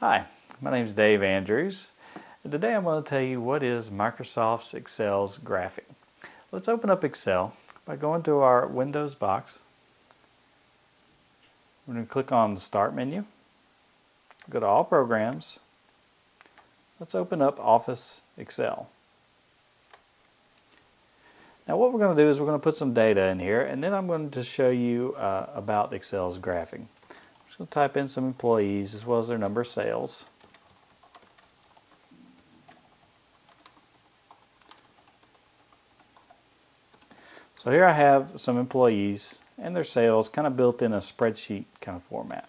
Hi, my name is Dave Andrews and today I'm going to tell you what is Microsoft's Excel's graphic. Let's open up Excel by going to our Windows box. We're going to click on the Start menu, go to All Programs. Let's open up Office Excel. Now what we're going to do is we're going to put some data in here and then I'm going to show you uh, about Excel's graphing just going to type in some employees as well as their number of sales. So here I have some employees and their sales kind of built in a spreadsheet kind of format.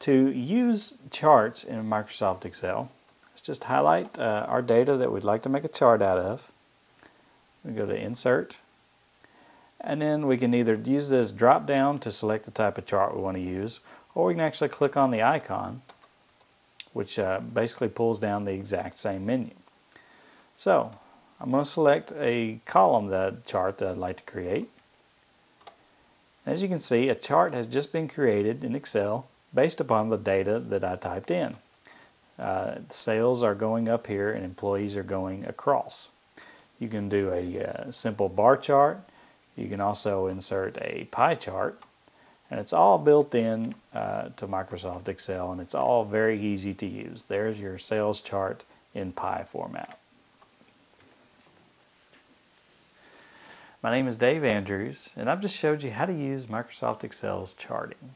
To use charts in Microsoft Excel, let's just highlight uh, our data that we'd like to make a chart out of. We go to Insert, and then we can either use this drop down to select the type of chart we want to use, or we can actually click on the icon, which uh, basically pulls down the exact same menu. So I'm going to select a column that chart that I'd like to create. As you can see, a chart has just been created in Excel based upon the data that I typed in. Uh, sales are going up here and employees are going across. You can do a uh, simple bar chart, you can also insert a pie chart and it's all built in uh, to Microsoft Excel and it's all very easy to use. There's your sales chart in pie format. My name is Dave Andrews and I've just showed you how to use Microsoft Excel's charting.